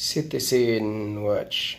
Citizen Watch.